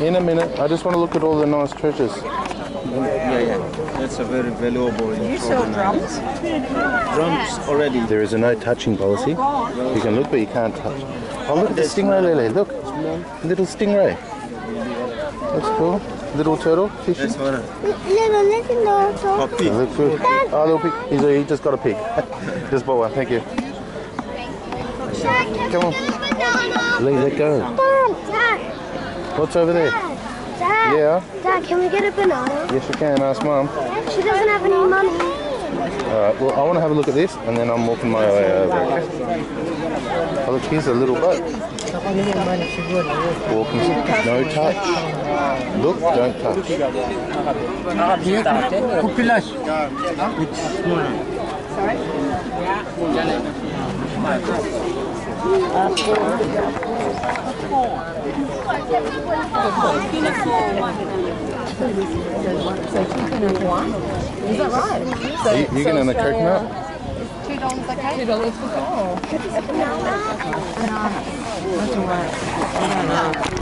In a minute. I just want to look at all the nice treasures. Yeah, yeah. That's a very valuable. You sell drums? Drums already. There is a no touching policy. Oh, you can look, but you can't touch. Oh, look at the stingray, Lele. Look. Little stingray. That's cool. Little turtle fishing. That's one. Little, little, little. A pig. look good. Oh, little pig. He's he just got a pig. just bought one. Thank you. Come on. Lee, let go. Dad, What's over there? Dad, Yeah. Dad, can we get a banana? Yes, you can. Ask mum. She doesn't have any money. All right. Well, I want to have a look at this, and then I'm walking my way over. Oh, look, here's a little boat. Walking. No touch. Look, don't touch. Is that right? So, you, you getting a coconut? Two dollars okay? Two dollars. Don't know.